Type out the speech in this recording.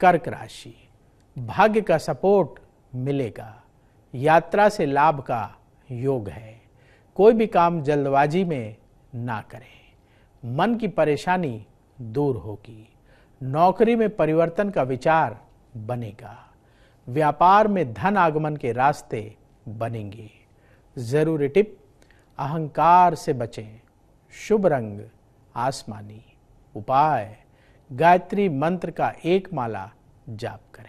कर्क राशि। भाग्य का सपोर्ट मिलेगा। यात्रा से लाभ का योग है। कोई भी काम जल्दबाजी में ना करें। मन की परेशानी दूर होगी। नौकरी में परिवर्तन का विचार बनेगा। व्यापार में धन आगमन के रास्ते बनेंगे। ज़रूरी टिप, अहंकार से बचें। शुभ रंग, आसमानी। उपाय गायत्री मंत्र का एक माला जाप करें।